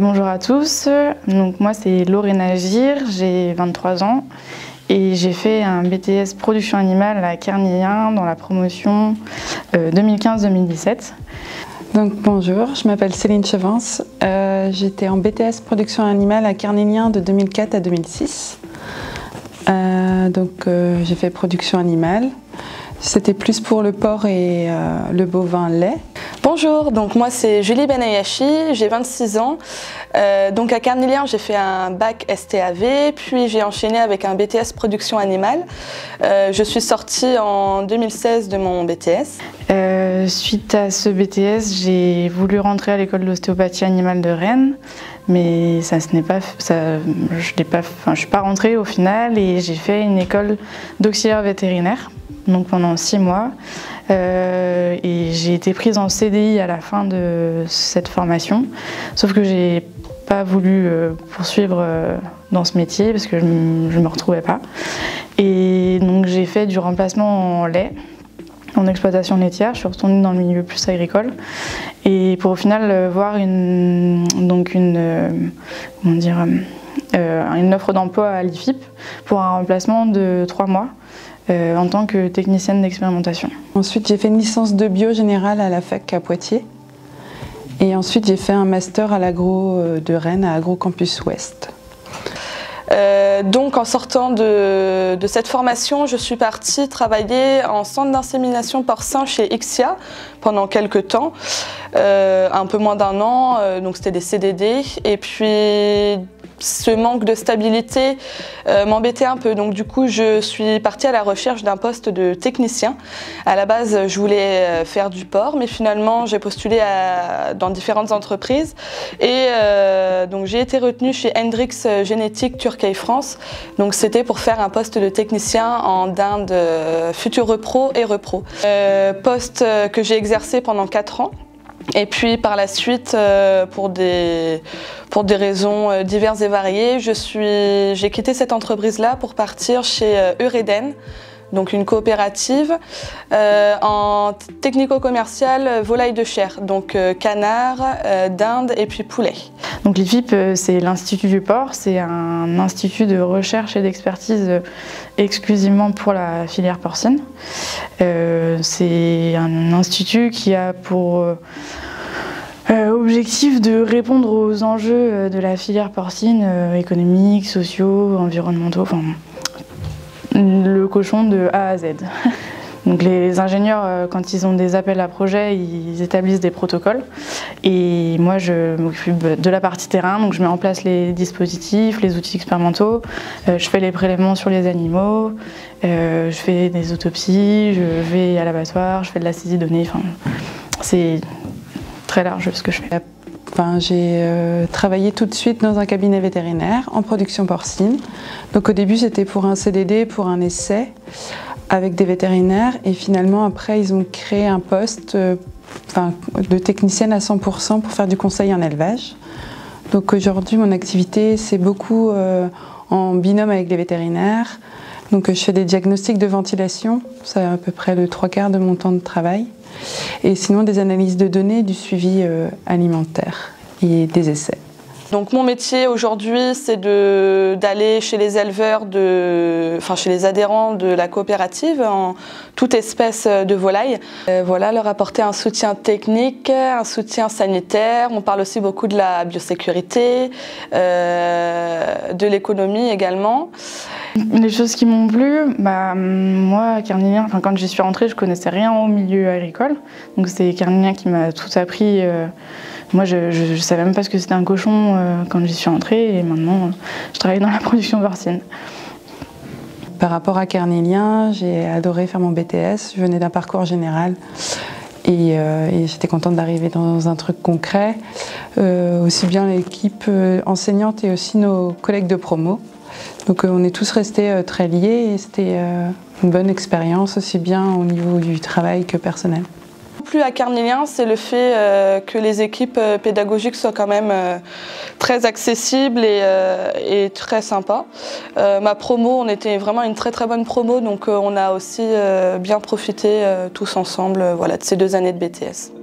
bonjour à tous, moi c'est Lorena Agir, j'ai 23 ans et j'ai fait un BTS production animale à Carnillien dans la promotion 2015-2017. Euh, donc bonjour, je m'appelle Céline Chevance, euh, j'étais en BTS production animale à Carnillien de 2004 à 2006. Euh, donc j'ai fait production animale. C'était plus pour le porc et le bovin lait. Bonjour, donc moi c'est Julie Benayashi, j'ai 26 ans. Euh, donc à Carnélien, j'ai fait un bac STAV, puis j'ai enchaîné avec un BTS production animale. Euh, je suis sortie en 2016 de mon BTS. Euh, suite à ce BTS, j'ai voulu rentrer à l'école d'ostéopathie animale de Rennes, mais ça, pas, je je suis pas rentrée au final et j'ai fait une école d'auxiliaire vétérinaire, donc pendant six mois. Euh, et j'ai été prise en CDI à la fin de cette formation, sauf que j'ai pas voulu euh, poursuivre euh, dans ce métier parce que je ne me retrouvais pas. Et donc j'ai fait du remplacement en lait, en exploitation laitière. Je suis retournée dans le milieu plus agricole et pour au final voir une, donc une, comment dire, une offre d'emploi à l'IFIP pour un remplacement de trois mois. Euh, en tant que technicienne d'expérimentation. Ensuite, j'ai fait une licence de bio générale à la fac à Poitiers. Et ensuite, j'ai fait un master à l'agro euh, de Rennes, à Agro Campus Ouest. Euh, donc en sortant de, cette formation, je suis partie travailler en centre d'insémination porcin chez Ixia pendant quelques temps, un peu moins d'un an, donc c'était des CDD. Et puis ce manque de stabilité euh, m'embêtait un peu. Donc du coup, je suis partie à la recherche d'un poste de technicien. À la base, je voulais euh, faire du port, mais finalement, j'ai postulé dans différentes entreprises. Et euh, donc j'ai été retenue chez Hendrix Génétique Turquie France. Donc c'était pour faire un poste de technicien en dinde futur repro et repro. poste que j'ai exercé pendant 4 ans. Et puis par la suite, euh, pour, des, pour des raisons euh, diverses et variées, j'ai quitté cette entreprise-là pour partir chez euh, Eureden, donc une coopérative euh, en technico-commercial volaille de chair, donc euh, canard, euh, dinde et puis poulet. Donc l'IFIP, c'est l'Institut du Port, c'est un institut de recherche et d'expertise exclusivement pour la filière porcine. c'est un institut qui a pour objectif de répondre aux enjeux de la filière porcine, économiques, sociaux, environnementaux, enfin le cochon de A à Z. Donc les ingénieurs, euh, quand ils ont des appels à projets, ils établissent des protocoles. Et moi, je m'occupe de la partie terrain, donc je mets en place les dispositifs, les outils expérimentaux, euh, je fais les prélèvements sur les animaux, euh, je fais des autopsies, je vais à l'abattoir, je fais de la saisie de données. Enfin, c'est très large ce que je fais j'ai euh, travaillé tout de suite dans un cabinet vétérinaire en production porcine. Donc au début c'était pour un CDD, pour un essai avec des vétérinaires et finalement après ils ont créé un poste euh, de technicienne à 100% pour faire du conseil en élevage. Donc aujourd'hui mon activité c'est beaucoup euh, en binôme avec les vétérinaires. Donc je fais des diagnostics de ventilation, c'est à peu près le trois quarts de mon temps de travail et sinon des analyses de données du suivi euh, alimentaire et des essais. Donc mon métier aujourd'hui, c'est d'aller chez les éleveurs, enfin chez les adhérents de la coopérative en toute espèce de volaille. Euh, voilà, leur apporter un soutien technique, un soutien sanitaire. On parle aussi beaucoup de la biosécurité, euh, de l'économie également. Les choses qui m'ont plu, bah, moi, à enfin, quand j'y suis rentrée, je connaissais rien au milieu agricole. Donc c'est Carnélien qui m'a tout appris. Euh, moi, je ne savais même pas ce que c'était un cochon euh, quand j'y suis rentrée et maintenant, je travaille dans la production porcine. Par rapport à Carnélien, j'ai adoré faire mon BTS. Je venais d'un parcours général et, euh, j'étais contente d'arriver dans un truc concret. aussi bien l'équipe enseignante et aussi nos collègues de promo. Donc euh, on est tous restés euh, très liés et c'était euh, une bonne expérience aussi bien au niveau du travail que personnel plus à Carnélien, c'est le fait que les équipes pédagogiques soient quand même très accessibles et, très sympas. ma promo, on était vraiment une très très bonne promo, donc on a aussi bien profité tous ensemble voilà, de ces deux années de BTS.